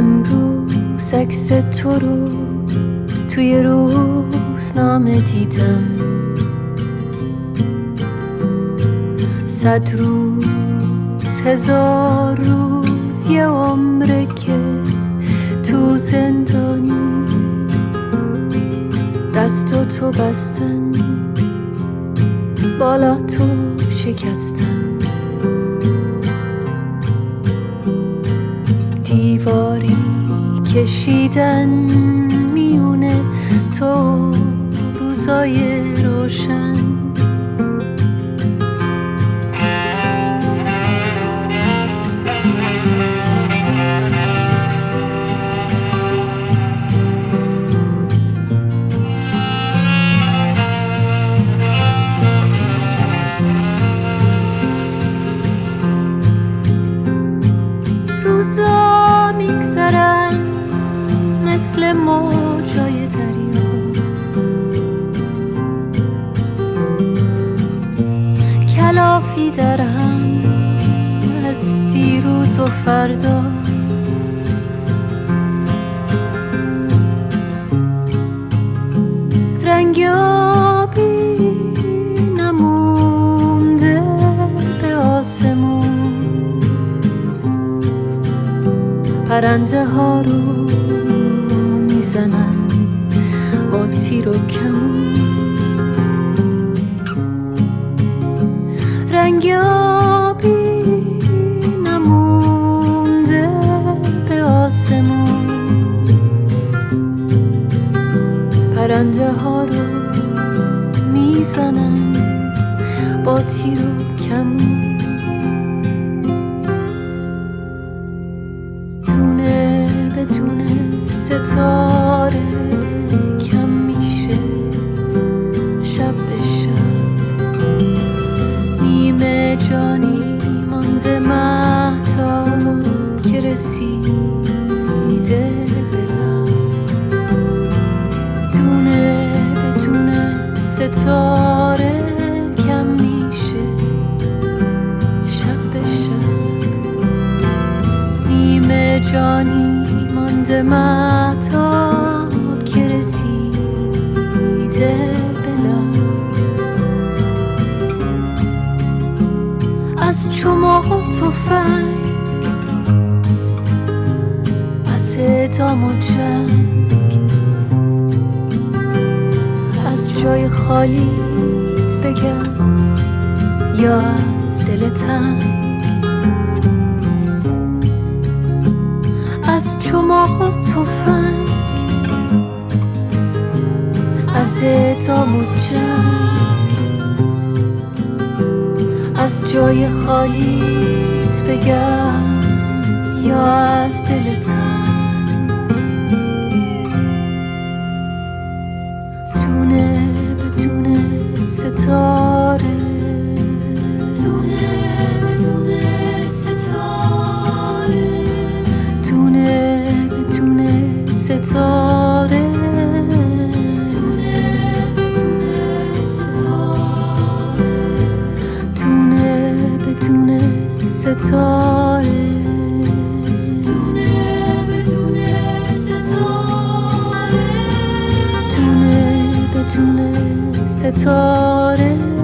امروز عکس تو رو توی روزنامه دیدم. صد روز هزار روز یه عمره که تو زندانی دست تو بستن بالا تو شکستن. کشیدن میونه تو روزای روشن. روزا میگذرن موجای دریا. کلافی در هم از دیروز و فردا. رنگ آبی نمونده به آسمون. پرنده ها رو تیر و کمون. رنگ آبی نمونده به آسمون. پرنده ها رو می‌زنن با تیر و کمون. جانی مانده مهتاب که رسیده به لب از چماق و تفنگ از اعدام و جنگ. از جای خالیت بگم یا از دل تنگ. از جای خالیت بگم یا از دل تنگ دونه به دونه ستاره. دونه به دونه ستاره. دونه به دونه ستاره. ستاره. دونه به دونه ستاره دونه به دونه ستاره.